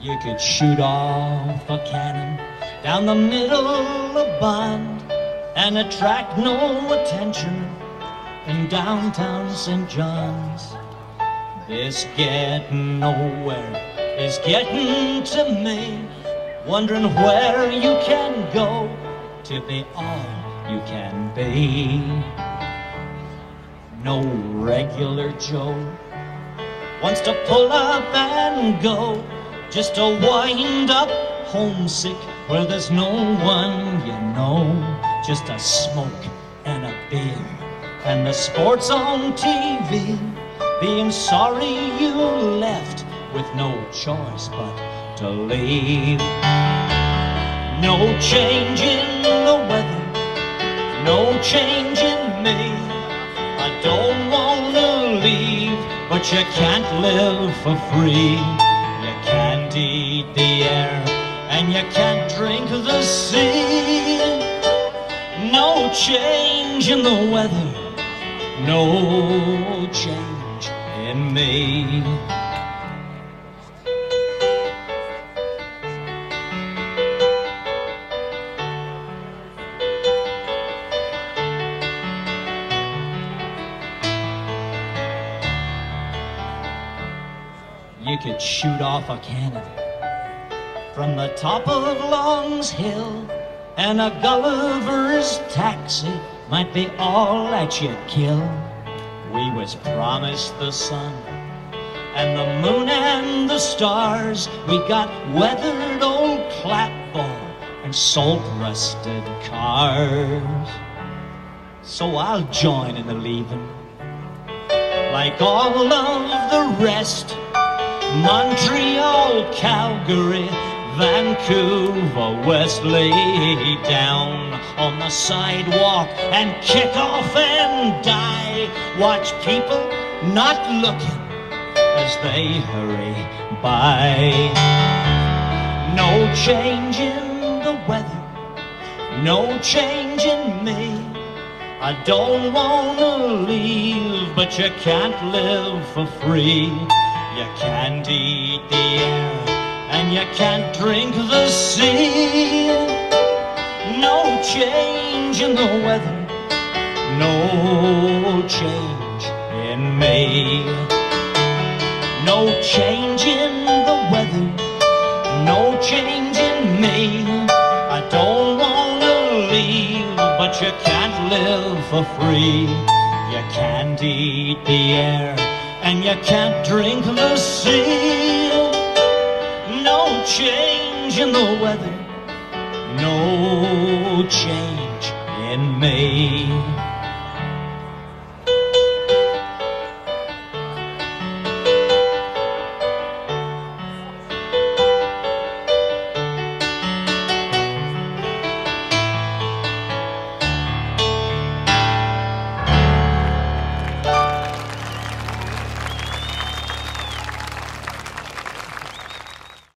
You could shoot off a cannon down the middle of Bond and attract no attention in downtown St. John's. This getting nowhere is getting to me, wondering where you can go to be all you can be. No regular Joe wants to pull up and go just to wind up homesick where there's no one you know, just a smoke and a beer and the sports on TV, being sorry you left with no choice but to leave. No change in the weather, no change in me. I don't wanna leave, but you can't live for free You can't eat the air and you can't drink the sea. No change in the weather, no change in me. You could shoot off a cannon from the top of Long's Hill, and a Gulliver's taxi might be all that you'd kill. We was promised the sun and the moon and the stars. We got weathered old clapboard and salt rusted cars. So I'll join in the leaving like all of the rest. Montreal, Calgary, Vancouver, West lay down on the sidewalk and kick off and die. Watch people not looking as they hurry by. No change in the weather, no change in me. I don't wanna leave, but you can't live for free. You can't eat the air and you can't drink the sea. No change in the weather, no change in me. No change in the weather, no change in me. I don't wanna leave, but you can't live for free. You can't eat the air and you can't drink the sea. No change in the weather, no change in me.